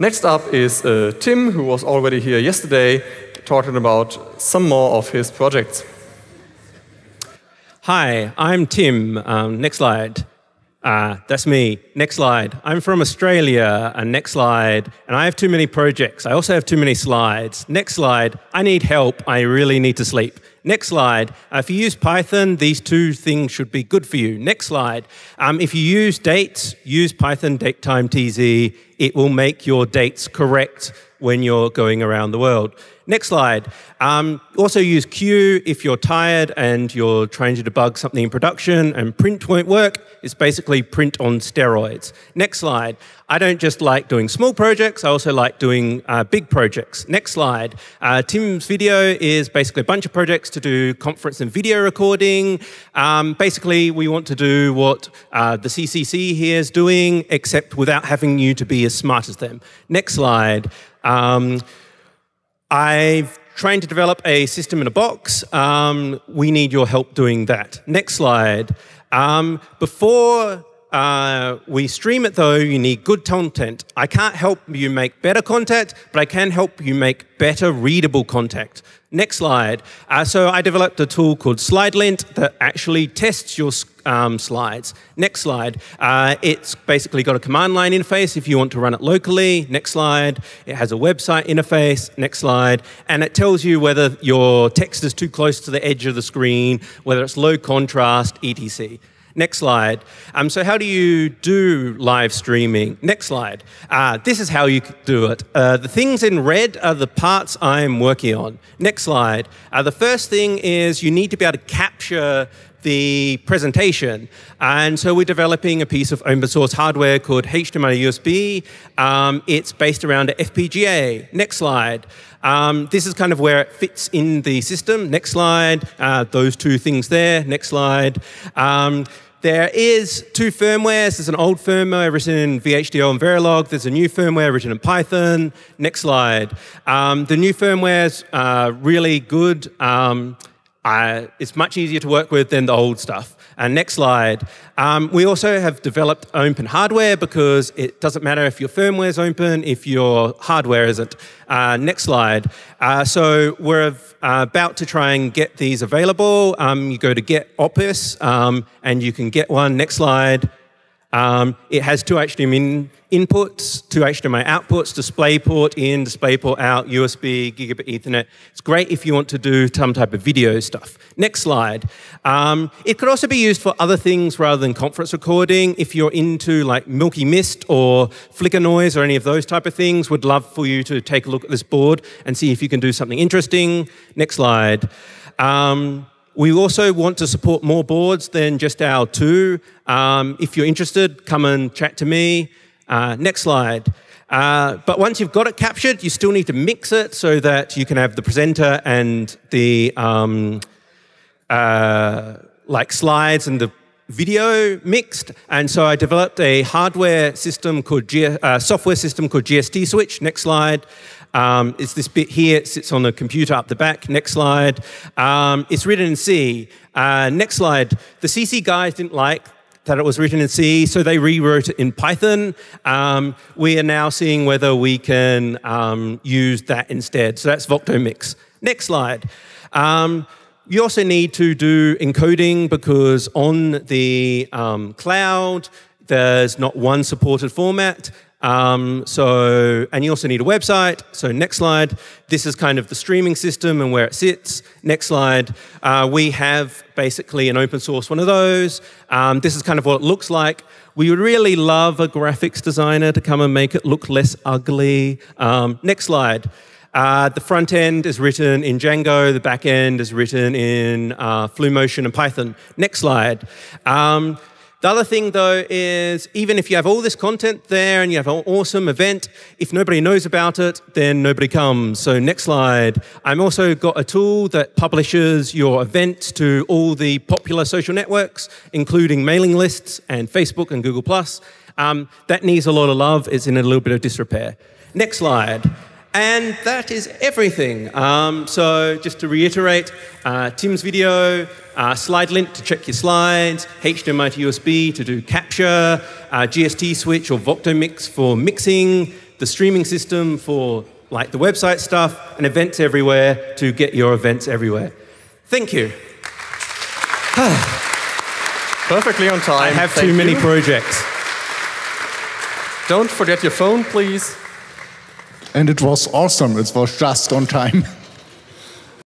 Next up is uh, Tim, who was already here yesterday, talking about some more of his projects. Hi, I'm Tim. Um, next slide. Uh, that's me. Next slide. I'm from Australia. And next slide. And I have too many projects. I also have too many slides. Next slide. I need help. I really need to sleep. Next slide. Uh, if you use Python, these two things should be good for you. Next slide. Um, if you use dates, use Python datetime TZ. It will make your dates correct when you're going around the world. Next slide. Um, also use Q if you're tired and you're trying to debug something in production and print won't work. It's basically print on steroids. Next slide. I don't just like doing small projects, I also like doing uh, big projects. Next slide. Uh, TimVideos is basically a bunch of projects to do conference and video recording. Um, basically, we want to do what uh, the CCC here is doing, except without having you to be as smart as them. Next slide. Um, I've trying to develop a system in a box. Um, we need your help doing that. Next slide. Um, before uh, we stream it though, you need good content. I can't help you make better content, but I can help you make better readable content. Next slide. Uh, so I developed a tool called SlideLint that actually tests your um, slides. Next slide. Uh, it's basically got a command line interface if you want to run it locally. Next slide. It has a website interface. Next slide. And it tells you whether your text is too close to the edge of the screen, whether it's low contrast, etc. Next slide. Um, so, how do you do live streaming? Next slide. Uh, this is how you do it. Uh, the things in red are the parts I'm working on. Next slide. Uh, the first thing is you need to be able to capture the presentation. And so we're developing a piece of open source hardware called HDMI USB. Um, it's based around an FPGA. Next slide. Um, this is kind of where it fits in the system. Next slide. Uh, those two things there. Next slide. Um, there is two firmwares. There's an old firmware written in VHDL and Verilog. There's a new firmware written in Python. Next slide. Um, the new firmware's uh, really good. Um, uh, it's much easier to work with than the old stuff. And next slide. Um, we also have developed open hardware because it doesn't matter if your firmware is open, if your hardware isn't. Uh, next slide. Uh, so we're uh, about to try and get these available. Um, you go to Get Opsis um, and you can get one. Next slide. Um, it has two HDMI inputs, two HDMI outputs, DisplayPort in, DisplayPort out, USB, gigabit Ethernet. It's great if you want to do some type of video stuff. Next slide. Um, it could also be used for other things rather than conference recording. If you're into like Milkymist or Flickernoise or any of those type of things, would love for you to take a look at this board and see if you can do something interesting. Next slide. Um, we also want to support more boards than just our two. Um, if you're interested, come and chat to me. Uh, next slide. Uh, but once you've got it captured, you still need to mix it so that you can have the presenter and the um, uh, like slides and the video mixed. And so I developed a hardware system called G- uh, software system called GST Switch. Next slide. Um, it's this bit here, it sits on the computer up the back. Next slide. Um, it's written in C. Uh, next slide. The CC guys didn't like that it was written in C, so they rewrote it in Python. Um, we are now seeing whether we can um, use that instead. So that's Voctomix. Next slide. Um, you also need to do encoding because on the um, cloud, there's not one supported format. Um, so, and you also need a website. So, next slide. This is kind of the streaming system and where it sits. Next slide. Uh, we have basically an open source one of those. Um, this is kind of what it looks like. We would really love a graphics designer to come and make it look less ugly. Um, next slide. Uh, the front end is written in Django, the back end is written in uh, Flumotion and Python. Next slide. The other thing, though, is even if you have all this content there and you have an awesome event, if nobody knows about it, then nobody comes. So, next slide. I'm also got a tool that publishes your event to all the popular social networks, including mailing lists and Facebook and Google. Um, that needs a lot of love, it's in a little bit of disrepair. Next slide. And that is everything. Um, so, just to reiterate, uh, TimVideos, uh, SlideLint to check your slides, HDMI2USB to do capture, uh, GST switch or Voctomix for mixing, the streaming system for like the website stuff and events everywhere to get your events everywhere. Thank you. Perfectly on time. I have Thank too many you. projects. Don't forget your phone, please. And it was awesome. It was just on time.